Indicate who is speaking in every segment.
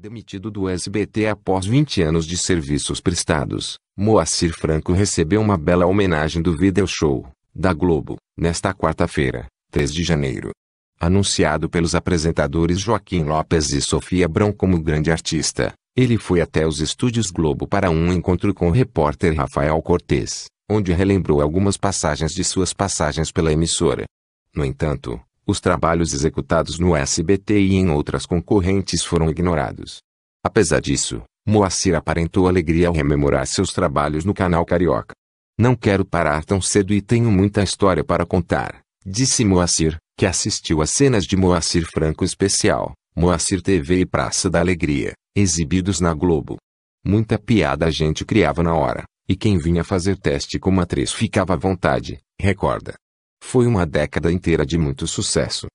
Speaker 1: Demitido do SBT após 20 anos de serviços prestados, Moacir Franco recebeu uma bela homenagem do Video Show, da Globo, nesta quarta-feira, 3 de janeiro. Anunciado pelos apresentadores Joaquim Lopes e Sofia Brão como grande artista, ele foi até os estúdios Globo para um encontro com o repórter Rafael Cortez, onde relembrou algumas passagens de suas passagens pela emissora. No entanto, os trabalhos executados no SBT e em outras concorrentes foram ignorados. Apesar disso, Moacir aparentou alegria ao rememorar seus trabalhos no canal Carioca. Não quero parar tão cedo e tenho muita história para contar, disse Moacir, que assistiu às cenas de Moacir Franco Especial, Moacir TV e Praça da Alegria, exibidos na Globo. Muita piada a gente criava na hora, e quem vinha fazer teste como atriz ficava à vontade, recorda. Foi uma década inteira de muito sucesso.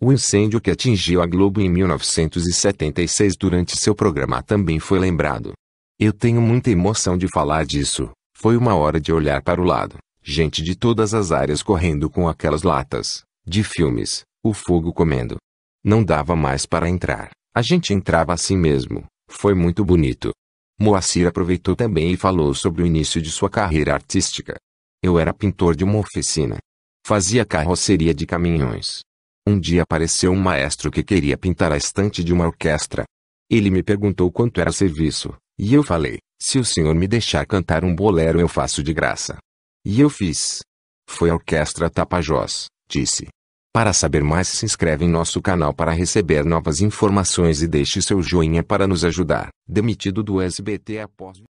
Speaker 1: O incêndio que atingiu a Globo em 1976 durante seu programa também foi lembrado. Eu tenho muita emoção de falar disso. Foi uma hora de olhar para o lado, gente de todas as áreas correndo com aquelas latas, de filmes, o fogo comendo. Não dava mais para entrar. A gente entrava assim mesmo. Foi muito bonito. Moacir aproveitou também e falou sobre o início de sua carreira artística. Eu era pintor de uma oficina, Fazia carroceria de caminhões. Um dia apareceu um maestro que queria pintar a estante de uma orquestra. Ele me perguntou quanto era serviço, e eu falei: se o senhor me deixar cantar um bolero eu faço de graça. E eu fiz. Foi a Orquestra Tapajós, disse. Para saber mais se inscreve em nosso canal para receber novas informações e deixe seu joinha para nos ajudar. Demitido do SBT após